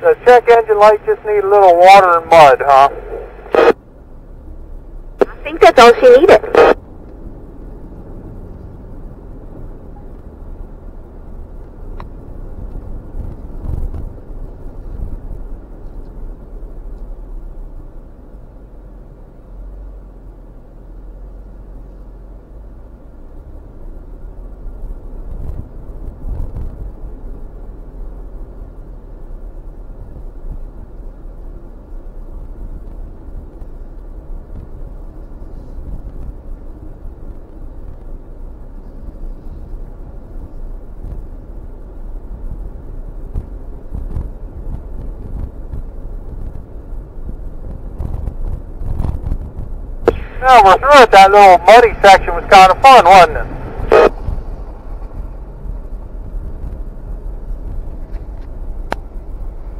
The check engine light just need a little water and mud, huh? I think that's all she needed. Now we're through it. That little muddy section was kind of fun, wasn't it?